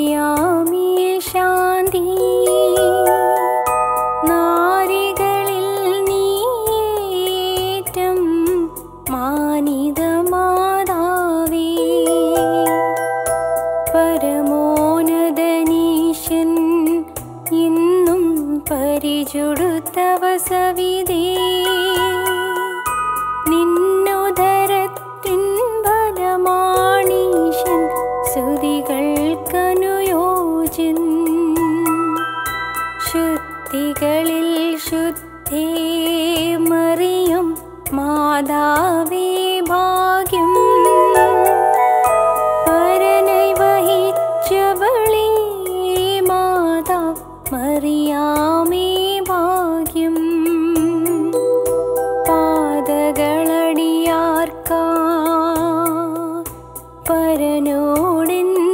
അറിയാമി ശാന്തി. നാരികളിൽ നീയേറ്റം മാനിത മാതാവേ പരമോനദനീശൻ ഇന്നും പരിചുടുത്തവ ഫലമാണീശൻ ശ്രുതികൾക്കനുയോജ്യൻ ശുദ്ധികളിൽ ശുദ്ധേ മറിയം മാതാവേ ഭാഗ്യം. പരനൈ വഹിച്ചവളേ മാതാ മറിയാമേ ഭാഗ്യം. പാതകളടിയാർക്കാ പരനോടെന്നും